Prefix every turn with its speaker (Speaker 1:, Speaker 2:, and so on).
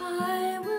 Speaker 1: I will.